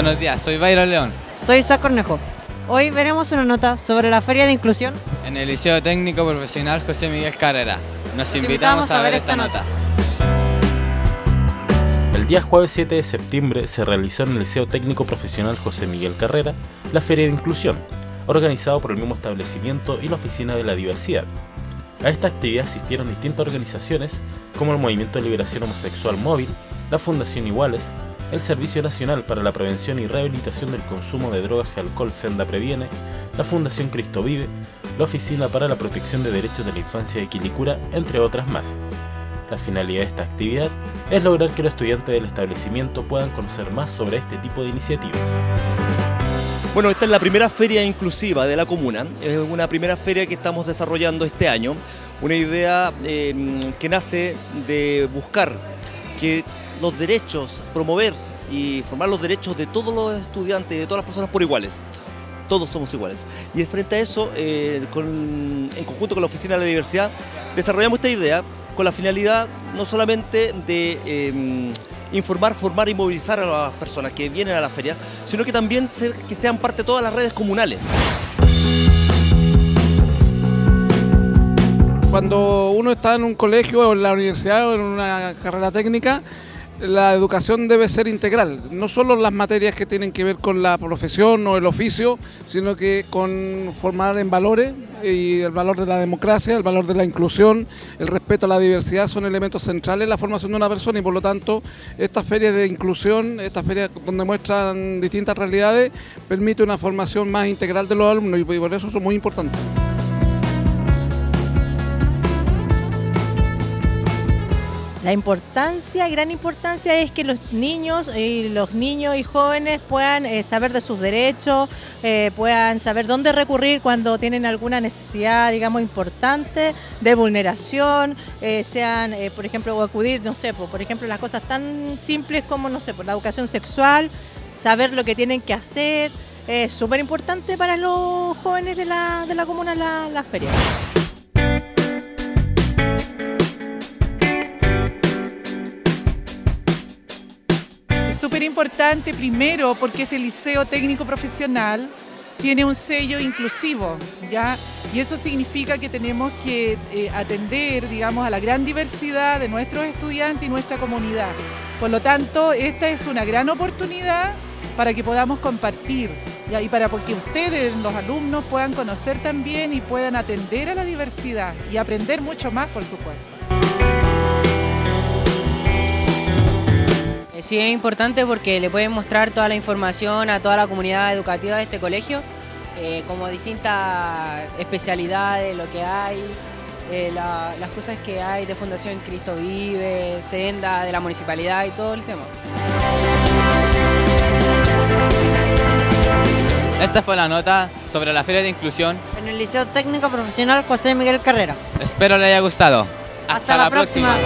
Buenos días, soy Byron León. Soy Isaac Cornejo. Hoy veremos una nota sobre la Feria de Inclusión. En el Liceo Técnico Profesional José Miguel Carrera. Nos, invitamos, a ver esta nota. El día jueves 7 de septiembre se realizó en el Liceo Técnico Profesional José Miguel Carrera la Feria de Inclusión, organizado por el mismo establecimiento y la Oficina de la Diversidad. A esta actividad asistieron distintas organizaciones como el Movimiento de Liberación Homosexual Móvil, la Fundación Iguales, el Servicio Nacional para la Prevención y Rehabilitación del Consumo de Drogas y Alcohol Senda Previene, la Fundación Cristo Vive, la Oficina para la Protección de Derechos de la Infancia de Quilicura, entre otras más. La finalidad de esta actividad es lograr que los estudiantes del establecimiento puedan conocer más sobre este tipo de iniciativas. Bueno, esta es la primera feria inclusiva de la comuna. Es una primera feria que estamos desarrollando este año. Una idea eh, que nace de buscar que los derechos, promover y formar los derechos de todos los estudiantes de todas las personas por iguales. Todos somos iguales. Y frente a eso, eh, en conjunto con la Oficina de la Diversidad, desarrollamos esta idea con la finalidad no solamente de em, informar, formar y movilizar a las personas que vienen a la feria, sino que también que sean parte de todas las redes comunales. Cuando uno está en un colegio o en la universidad o en una carrera técnica, la educación debe ser integral, no solo las materias que tienen que ver con la profesión o el oficio, sino que con formar en valores y el valor de la democracia, el valor de la inclusión, el respeto a la diversidad son elementos centrales en la formación de una persona y por lo tanto estas ferias de inclusión, estas ferias donde muestran distintas realidades, permite una formación más integral de los alumnos y por eso son muy importantes. La importancia, gran importancia es que los niños y los niños y jóvenes puedan eh, saber de sus derechos, eh, puedan saber dónde recurrir cuando tienen alguna necesidad, digamos, importante de vulneración, eh, sean, por ejemplo, acudir, no sé, por, ejemplo, las cosas tan simples como, no sé, por la educación sexual, saber lo que tienen que hacer. Es súper importante para los jóvenes de la, de la comuna la, la feria. Importante primero porque este liceo técnico profesional tiene un sello inclusivo, ¿ya? Y eso significa que tenemos que eh, atender, digamos, a la gran diversidad de nuestros estudiantes y nuestra comunidad. Por lo tanto, esta es una gran oportunidad para que podamos compartir y para que ustedes, los alumnos, puedan conocer también y puedan atender a la diversidad y aprender mucho más, por supuesto. Sí, es importante porque le pueden mostrar toda la información a toda la comunidad educativa de este colegio, eh, como distintas especialidades, lo que hay, eh, las cosas que hay de Fundación Cristo Vive, Senda, de la municipalidad y todo el tema. Esta fue la nota sobre la Feria de Inclusión en el Liceo Técnico Profesional José Miguel Carrera. Espero le haya gustado. Hasta, la, próxima.